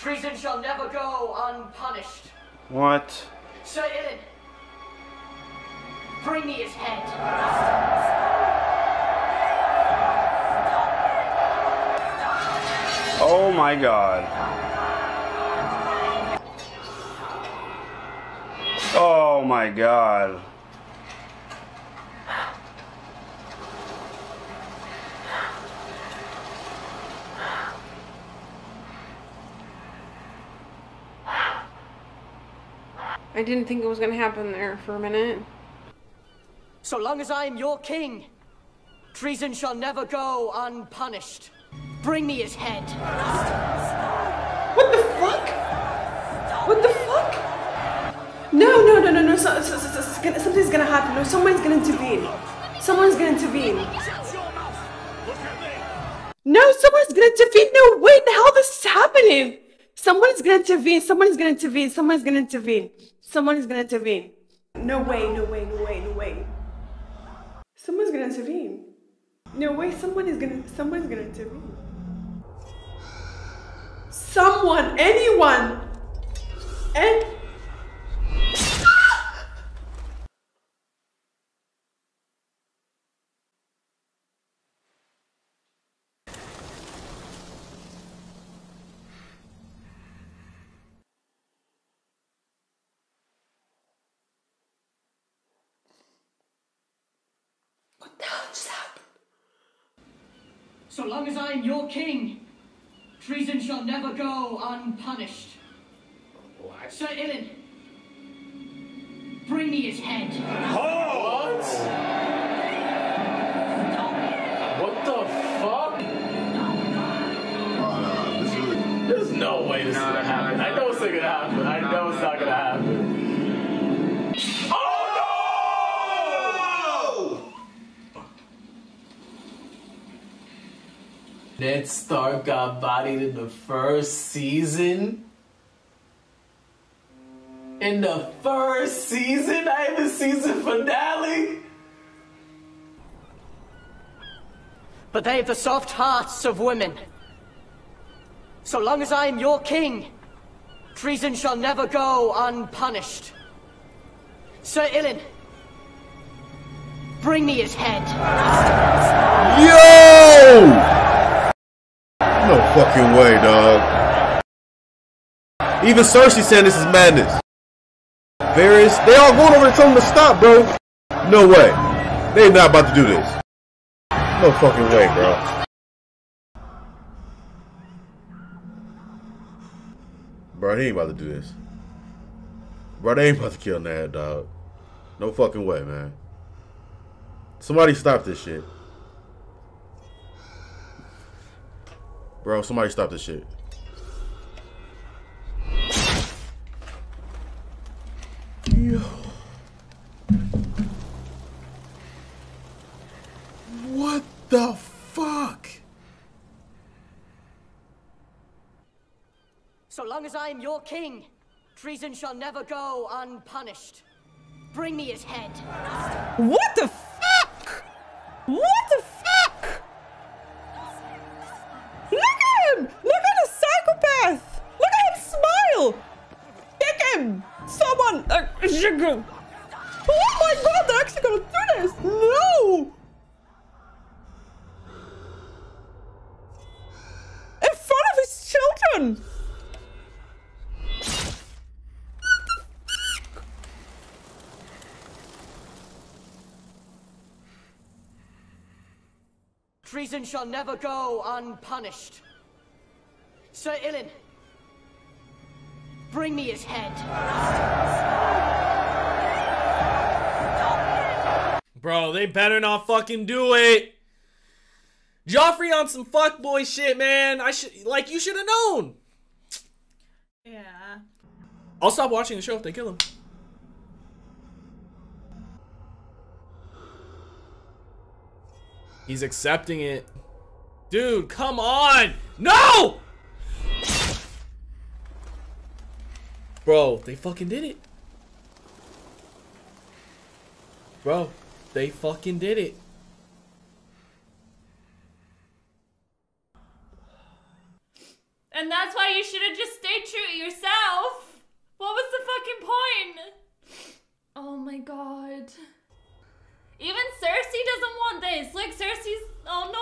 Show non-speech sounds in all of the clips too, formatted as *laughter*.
Treason shall never go unpunished. What? Sir Ilyn, bring me his head. Oh my god. Oh my god. I didn't think it was gonna happen there for a minute. So long as I am your king, treason shall never go unpunished. Bring me his head. What the fuck? What the fuck? No, no, no, no, no. So, so, so, so, so- something's gonna happen. No, someone's gonna intervene. Someone's gonna intervene. No, someone's gonna intervene. No, wait, how this is happening? Someone's gonna intervene. Someone's gonna intervene. Someone's gonna intervene. Someone's gonna intervene. No way, no way, no way, no way. Someone's gonna intervene. No way, someone is gonna someone's gonna intervene. Someone, anyone. And So long as I am your king, treason shall never go unpunished. What? Sir Ilyn, bring me his head. What? Ned Stark got bodied in the first season. In the first season, I have a season finale. But they have the soft hearts of women. So long as I am your king, treason shall never go unpunished. Sir Ilyn, bring me his head. Yo! Fucking way, dog. Even Cersei saying this is madness. Varys, they all going over to tell him to stop, bro. No way. They not about to do this. No fucking way, bro. Bro, they ain't about to do this. Bro, they ain't about to kill Ned, dog. No fucking way, man. Somebody stop this shit. Bro, somebody stop this shit. Yo. What the fuck? So long as I am your king, treason shall never go unpunished. Bring me his head. What the fuck? What oh my god, they're actually gonna do this! No! In front of his children! Treason shall never go unpunished. Sir Ilyn, bring me his head. Bro, they better not fucking do it. Joffrey on some fuckboy shit, man. I should like you should have known. Yeah. I'll stop watching the show if they kill him. He's accepting it. Dude, come on! No! Bro, they fucking did it. Bro, they fucking did it. And that's why you should have just stayed true to yourself. What was the fucking point? Oh my god. Even Cersei doesn't want this. Like Cersei's oh no!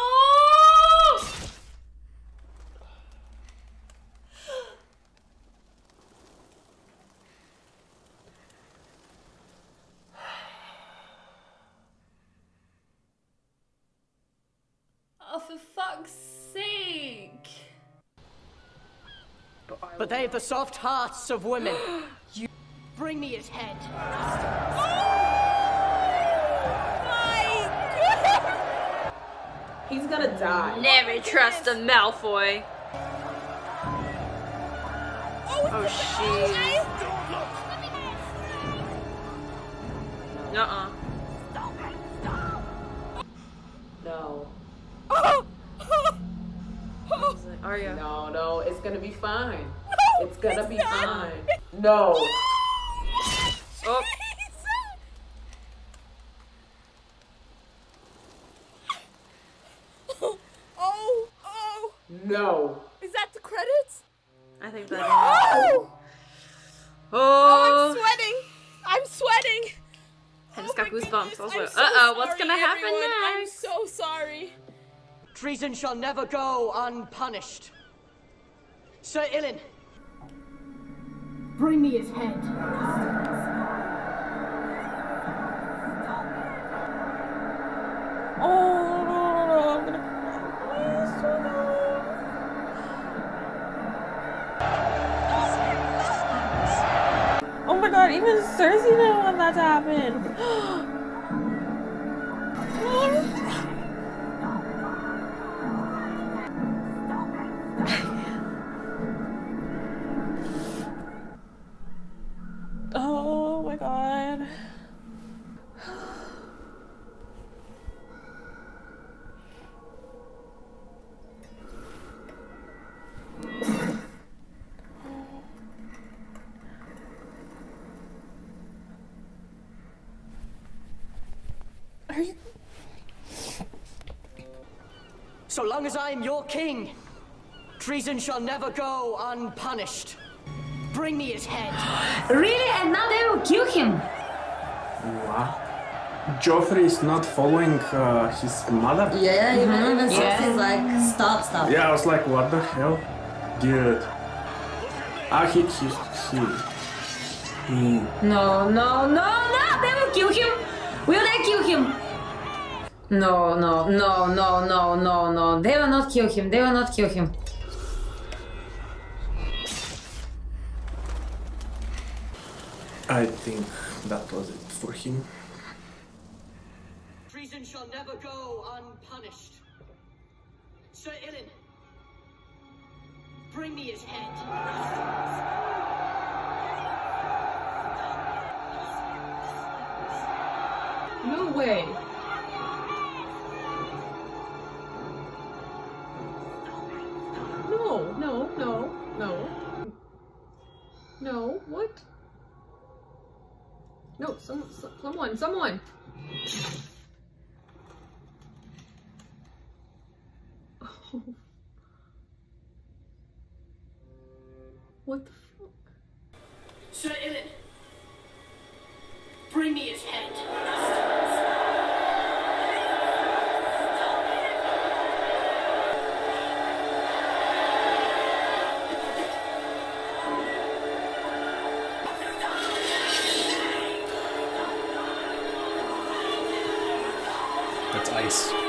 Oh, for fuck's sake. But they have the soft hearts of women. *gasps* you bring me his head. Oh! He's gonna die. Never trust a Malfoy. Oh shit. Oh, uh-uh. Arya. No, no, it's gonna be fine. it's gonna be fine. No. Oh. *laughs* Oh, oh. No. Is that the credits? I think that Oh! Oh. Oh, I'm sweating. I'm sweating. I just got goosebumps. I was I'm like, so uh oh, what's gonna happen everyone. I'm so sorry. Treason shall never go unpunished. Sir Ilyn, bring me his head. Oh, no, no, no, I'm gonna. Oh my god, even Cersei didn't want that to happen. *gasps* *gasps* So long as I am your king, treason shall never go unpunished. Bring me his head. *gasps* Really? And now they will kill him? What? Joffrey is not following uh, his mother? Yeah, even Mhm. even Yeah. Cersei's like, stop, stop. Yeah, I was like, what the hell? Dude. Ah, he, he, he, he, No, no, no, no! They will kill No, no, no, no, no, no, no. They will not kill him. They will not kill him. I think that was it for him. Treason shall never go unpunished. Sir Ilyn, bring me his head. No way. No, what? No, some, some someone, someone. Oh. *laughs* What the fuck? Sir Ilyn, bring me his head. That's ice.